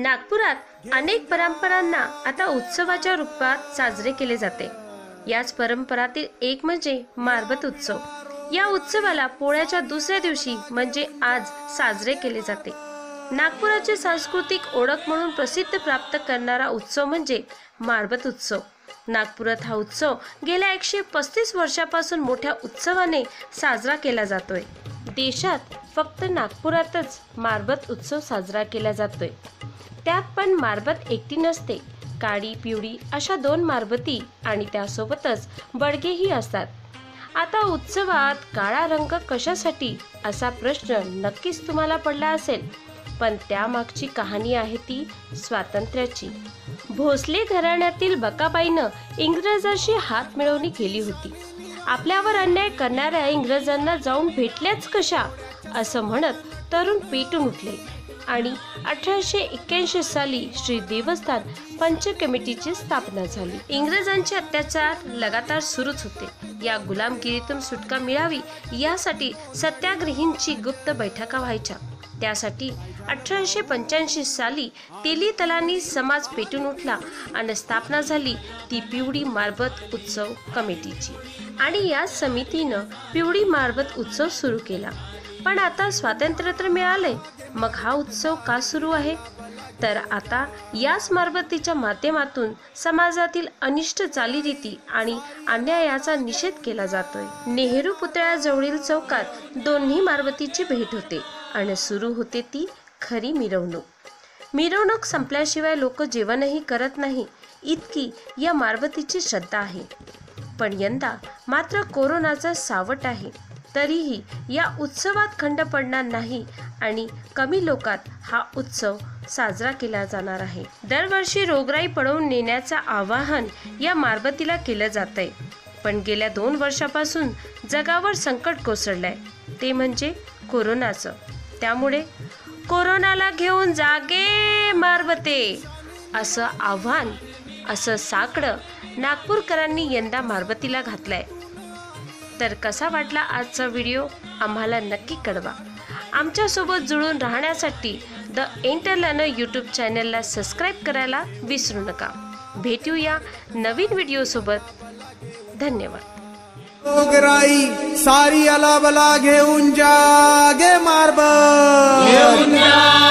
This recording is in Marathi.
नागपुरात अनेक परंपरांना आता उत्सवाच्या रूपात साजरे केले जाते. याच परंपरातील एक म्हणजे मारबत उत्सव. या उत्सवाला पोळ्याच्या दुसऱ्या दिवशी म्हणजे आज साजरे केले जाते. नागपुराची सांस्कृतिक ओळख म्हणून प्रसिद्ध प्राप्त करणारा उत्सव म्हणजे मारबत उत्सव. नागपुरात हा उत्सव गेल्या एकशे पस्तीस वर्षापासून मोठ्या उत्सवाने साजरा केला जातोय. देशात फक्त नागपुरातच मारबत उत्सव साजरा केला जातोय. त्यात पण मारबत एकटी नसते. काळी पिवळी अशा दोन मारबती आणि त्यासोबतच बडगेही असतात. आता उत्सवात काळा रंग कशासाठी? असा प्रश्न नक्कीच तुम्हाला पडला असेल. पण त्यामागची कहाणी आहे ती स्वातंत्र्याची. भोसले घराण्यातील बकाबाईनं इंग्रजांशी हात मिळवणी केली होती. आपल्यावर अन्याय करणाऱ्या इंग्रजांना जाऊन भेटल्याच कशा? असं म्हणत तरुण पेटून उठले. आणि अठराशे एक्क्याऐंशी साली श्री देवस्थान पंच कमिटीची स्थापना झाली. इंग्रजांचे अत्याचार लगातार सुरूच होते. या गुलामगिरीतून सुटका मिळावी यासाठी सत्याग्रहींची गुप्त बैठका व्हायच्या. त्यासाठी अठराशे पंच्याऐंशी साली तेली तलानी समाज पेटून उठला आणि स्थापना झाली ती पिवळी मारबत उत्सव कमिटीची. आणि या समितीनं पिवळी मारबत उत्सव सुरू केला. पण आता स्वातंत्र्य तर मिळालंय. मग हा उत्सव का सुरू आहे? तर आता याच मारबतीच्या माध्यमातून समाजातील अनिष्ट चालीरीती आणि अन्यायाचा निषेध केला जातोय. नेहरू पुतळ्याजवळील चौकात दोन्ही मारबतीची भेट होते आणि सुरू होते ती खरी मिरवणूक. मिरवणूक संपल्याशिवाय लोक जेवणही करत नाही इतकी या मारबतीची श्रद्धा आहे. पण यंदा मात्र कोरोनाचा सावट आहे. तरीही या उत्सवात खंड पडणार नाही आणि कमी लोकात हा उत्सव साजरा केला जाणार आहे. दरवर्षी रोगराई पळवून नेण्याचं आवाहन या मारबतीला केलं जात आहे पण गेल्या दोन वर्षापासून जगावर संकट कोसळलंय. ते म्हणजे कोरोनाचं. त्यामुळे कोरोनाला घेऊन जागे मारबते असं आव्हान असं साकडं नागपूरकरांनी यंदा मारबतीला घातलंय. तर कसा वाटला आजचा व्हिडिओ आम्हाला नक्की कळवा. आमच्यासोबत जुळून राहण्यासाठी द इंटरलर्नर यूट्यूब चॅनलला सबस्क्राईब करायला विसरू नका. भेटूया नवीन व्हिडिओसोबत. धन्यवाद. रोगराई सारी अलाबला घेऊन जागे मारब घेऊन जा.